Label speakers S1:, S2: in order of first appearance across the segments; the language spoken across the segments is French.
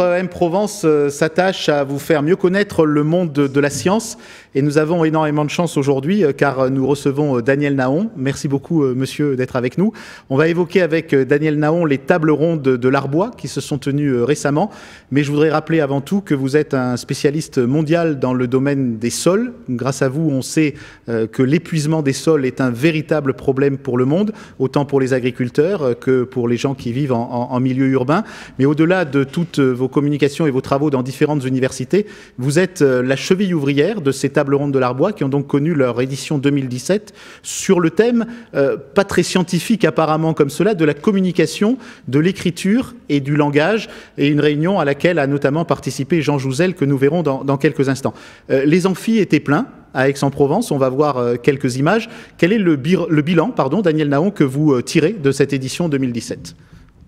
S1: Euh, M Provence euh, s'attache à vous faire mieux connaître le monde de, la science et nous avons énormément de chance aujourd'hui euh, car nous recevons Daniel Naon. Merci beaucoup monsieur d'être avec nous. On va évoquer avec Daniel Naon les tables rondes de l'Arbois qui se sont tenues récemment, mais je voudrais rappeler avant tout que vous êtes un spécialiste mondial dans le domaine des sols. Grâce à vous, on sait que l'épuisement des sols est un véritable problème pour le monde, autant pour les agriculteurs que pour les gens qui vivent en, milieu urbain. Mais au-delà de tout toutes vos communications et vos travaux dans différentes universités. Vous êtes euh, la cheville ouvrière de ces tables rondes de l'Arbois qui ont donc connu leur édition 2017 sur le thème, euh, pas très scientifique apparemment comme cela, de la communication, de l'écriture et du langage, et une réunion à laquelle a notamment participé Jean Jouzel que nous verrons dans, quelques instants. Euh, les amphis étaient pleins à Aix-en-Provence. On va voir quelques images. Quel est le, bilan, pardon, Daniel Naon, que vous tirez de cette édition 2017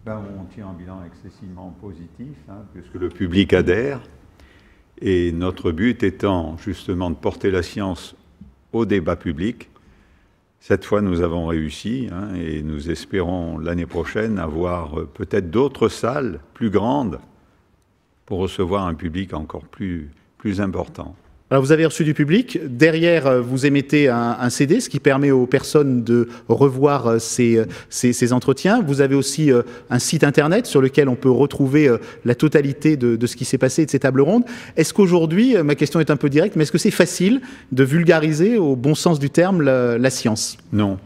S2: ben, on tient un bilan excessivement positif, hein, puisque le public adhère. Et notre but étant justement de porter la science au débat public. Cette fois, nous avons réussi hein, et nous espérons l'année prochaine avoir peut-être d'autres salles plus grandes pour recevoir un public encore plus important.
S1: Alors vous avez reçu du public. Derrière, euh, vous émettez un, CD, ce qui permet aux personnes de revoir euh, euh, ces, entretiens. Vous avez aussi un site internet sur lequel on peut retrouver la totalité de, ce qui s'est passé de ces tables rondes. Est-ce qu'aujourd'hui, ma question est un peu directe, mais est-ce que c'est facile de vulgariser au bon sens du terme la science?
S2: Non.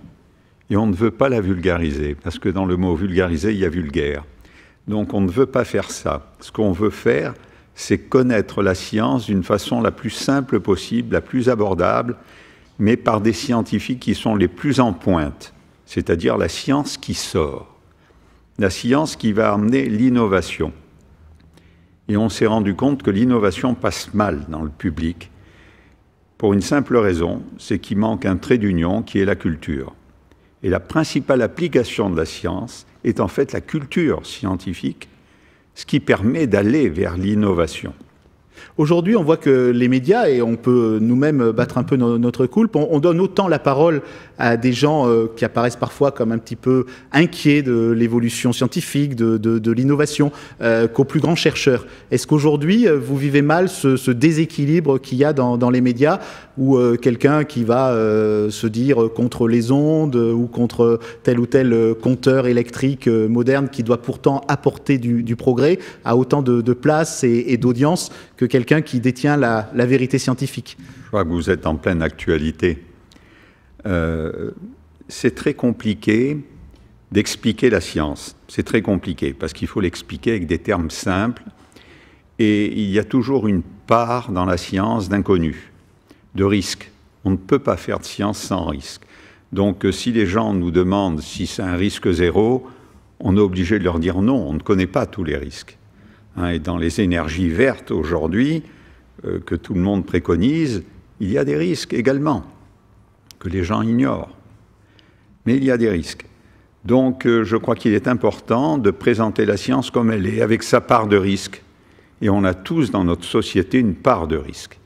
S2: Et on ne veut pas la vulgariser, parce que dans le mot vulgariser, il y a vulgaire. Donc on ne veut pas faire ça. Ce qu'on veut faire, c'est connaître la science d'une façon la plus simple possible, la plus abordable, mais par des scientifiques qui sont les plus en pointe, c'est-à-dire la science qui sort, la science qui va amener l'innovation. Et on s'est rendu compte que l'innovation passe mal dans le public, pour une simple raison, c'est qu'il manque un trait d'union qui est la culture. Et la principale application de la science est en fait la culture scientifique ce qui permet d'aller vers l'innovation.
S1: Aujourd'hui, on voit que les médias, et on peut nous-mêmes battre un peu notre coulpe, on, donne autant la parole à des gens euh, qui apparaissent parfois comme un petit peu inquiets de l'évolution scientifique, de, l'innovation, euh, qu'aux plus grands chercheurs. Est-ce qu'aujourd'hui, euh, vous vivez mal ce, déséquilibre qu'il y a dans, les médias, ou quelqu'un qui va se dire contre les ondes ou contre tel ou tel compteur électrique moderne qui doit pourtant apporter du, progrès, a autant de, place et, et d'audience que quelqu'un qui détient la, vérité scientifique.
S2: Je crois que vous êtes en pleine actualité. Euh, c'est très compliqué d'expliquer la science. C'est très compliqué parce qu'il faut l'expliquer avec des termes simples. Et il y a toujours une part dans la science d'inconnu, de risque. On ne peut pas faire de science sans risque. Donc euh, si les gens nous demandent si c'est un risque zéro, on est obligé de leur dire non, on ne connaît pas tous les risques. Hein, et dans les énergies vertes aujourd'hui, euh, que tout le monde préconise, il y a des risques également, que les gens ignorent. Mais il y a des risques. Donc euh, je crois qu'il est important de présenter la science comme elle est, avec sa part de risque. Et on a tous dans notre société une part de risque.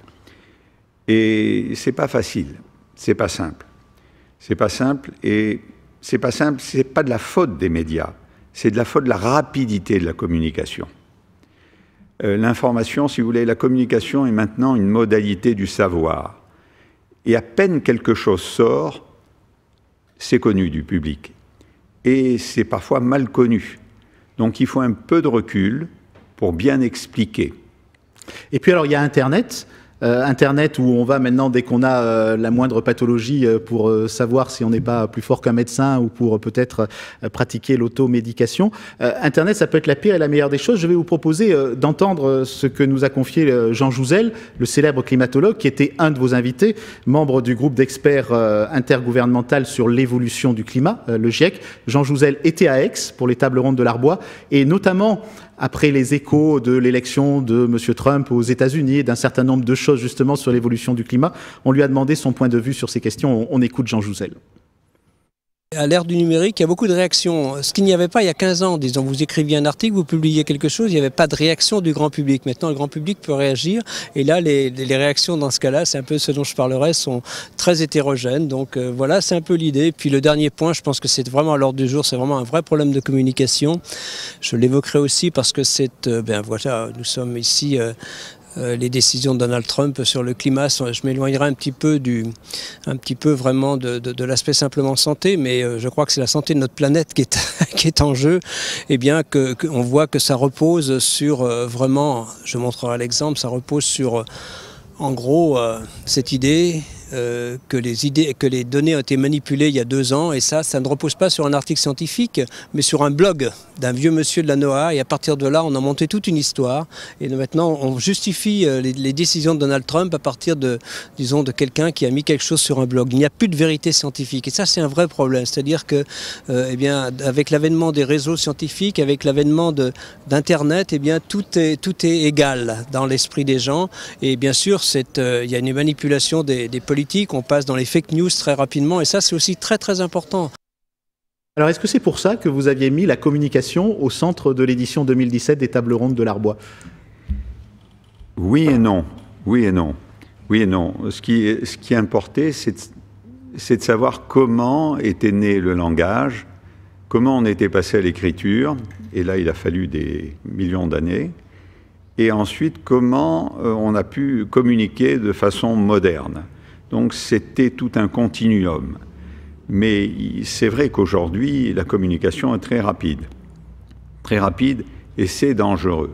S2: Et c'est pas facile, c'est pas simple. C'est pas simple et c'est pas simple, c'est pas de la faute des médias, c'est de la faute de la rapidité de la communication. Euh, l'information, si vous voulez, la communication est maintenant une modalité du savoir. Et à peine quelque chose sort, c'est connu du public. Et c'est parfois mal connu. Donc il faut un peu de recul pour bien expliquer.
S1: Et puis alors il y a Internet. Euh, Internet où on va maintenant dès qu'on a euh, la moindre pathologie euh, pour savoir si on n'est pas plus fort qu'un médecin ou pour peut-être pratiquer l'automédication. Internet, ça peut être la pire et la meilleure des choses. Je vais vous proposer d'entendre ce que nous a confié Jean Jouzel, le célèbre climatologue, qui était un de vos invités, membre du groupe d'experts intergouvernemental sur l'évolution du climat, le GIEC. Jean Jouzel était à Aix pour les tables rondes de l'Arbois et notamment après les échos de l'élection de M. Trump aux États-Unis et d'un certain nombre de choses justement sur l'évolution du climat, on lui a demandé son point de vue sur ces questions. On, écoute Jean Jouzel.
S3: À l'ère du numérique, il y a beaucoup de réactions. Ce qu'il n'y avait pas il y a 15 ans, disons, vous écriviez un article, vous publiez quelque chose, il n'y avait pas de réaction du grand public. Maintenant, le grand public peut réagir. Et là, les, réactions dans ce cas-là, c'est un peu ce dont je parlerai, sont très hétérogènes. Donc euh, voilà, c'est un peu l'idée. Puis le dernier point, je pense que c'est vraiment à l'ordre du jour, c'est vraiment un vrai problème de communication. Je l'évoquerai aussi parce que c'est, euh, ben voilà, nous sommes ici euh, les décisions de Donald Trump sur le climat. Je m'éloignerai un petit peu du, un petit peu vraiment de, l'aspect simplement santé, mais euh, je crois que c'est la santé de notre planète qui est, qui est en jeu. Et eh bien que, on voit que ça repose sur euh, vraiment, je montrerai l'exemple, ça repose sur en gros cette idée euh, que, les idées, que les données ont été manipulées il y a deux ans, et ça, ça ne repose pas sur un article scientifique, mais sur un blog d'un vieux monsieur de la NOAA, et à partir de là, on a monté toute une histoire, et maintenant, on justifie euh, les, décisions de Donald Trump à partir de, disons, de quelqu'un qui a mis quelque chose sur un blog. Il n'y a plus de vérité scientifique, et ça, c'est un vrai problème, c'est-à-dire que, euh, eh bien, avec l'avènement des réseaux scientifiques, avec l'avènement d'Internet, eh bien, tout est, tout est égal dans l'esprit des gens, et bien sûr, il y a une manipulation des, des politiques on passe dans les fake news très rapidement et ça c'est aussi très très important.
S1: Alors est-ce que c'est pour ça que vous aviez mis la communication au centre de l'édition 2017 des tables rondes de l'Arbois?
S2: Oui et non. Oui et non. Oui et non. Ce qui, ce qui importait, c'est de, de savoir comment était né le langage, comment on était passé à l'écriture, et là il a fallu des millions d'années, et ensuite comment euh, on a pu communiquer de façon moderne. Donc c'était tout un continuum. Mais c'est vrai qu'aujourd'hui, la communication est très rapide. Très rapide et c'est dangereux.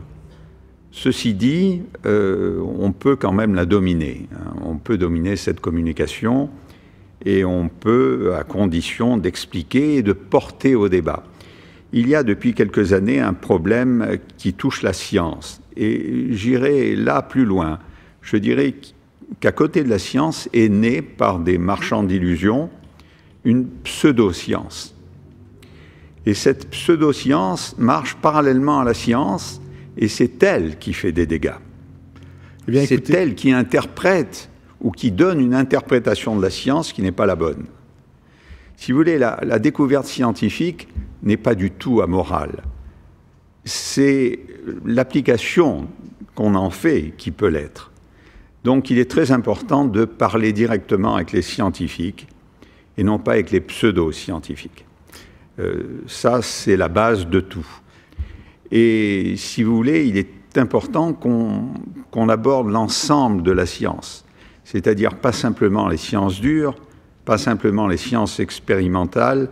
S2: Ceci dit, euh, on peut quand même la dominer. Hein. On peut dominer cette communication et on peut, à condition d'expliquer et de porter au débat. Il y a depuis quelques années un problème qui touche la science. Et j'irai là plus loin. Je dirais qu'à côté de la science est née par des marchands d'illusions une pseudo-science. Et cette pseudo-science marche parallèlement à la science et c'est elle qui fait des dégâts. Eh c'est elle qui interprète ou qui donne une interprétation de la science qui n'est pas la bonne. Si vous voulez, la, la découverte scientifique n'est pas du tout amorale. C'est l'application qu'on en fait qui peut l'être. Donc il est très important de parler directement avec les scientifiques et non pas avec les pseudo-scientifiques. Euh, ça, c'est la base de tout. Et si vous voulez, il est important qu'on aborde l'ensemble de la science, c'est-à-dire pas simplement les sciences dures, pas simplement les sciences expérimentales,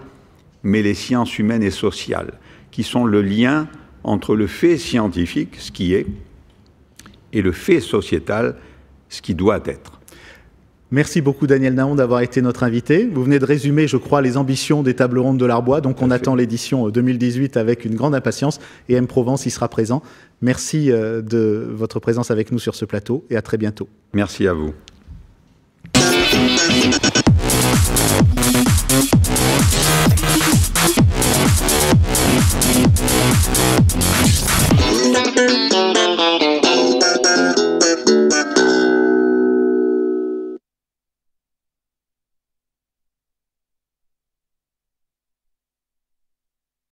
S2: mais les sciences humaines et sociales, qui sont le lien entre le fait scientifique, ce qui est, et le fait sociétal, ce qui doit être.
S1: Merci beaucoup Daniel Naon d'avoir été notre invité. Vous venez de résumer, je crois, les ambitions des tables rondes de l'Arbois. Donc on attend l'édition euh, 2018 avec une grande impatience et M Provence y sera présent. Merci euh, de votre présence avec nous sur ce plateau et à très bientôt.
S2: Merci à vous.